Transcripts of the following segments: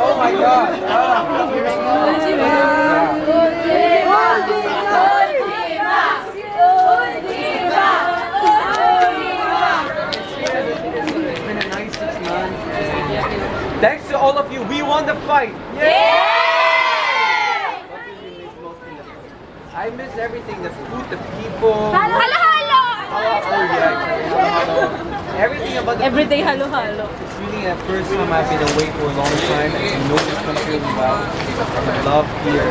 Oh my God. It's been a nice six months. and Thanks to all of you, we won the fight. I miss everything, the food, the people. Halo-halo! Oh, oh yeah, everything about the Everyday halo-halo. It's really the first time I've been away for a long time and I know this country really well. I love here.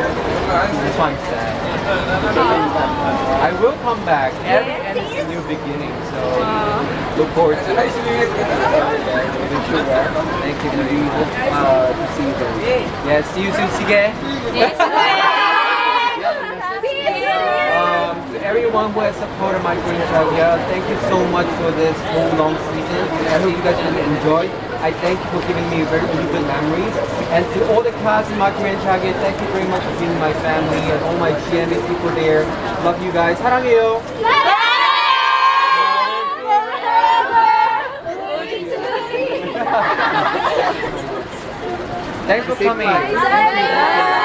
This one's sad. I will come back. Every end is a new beginning, so look forward to it. Thank you. Hope uh, to see you guys. Yeah, see you soon, Sige. Um, to everyone who has supported my Korean Jagiya. Thank you so much for this whole long season. I hope you guys really enjoyed. I thank you for giving me very, beautiful good memories. And to all the class in my Korean Jagiya, thank you very much for being my family and all my GMA people there. Love you guys. 사랑해요. Thanks for coming.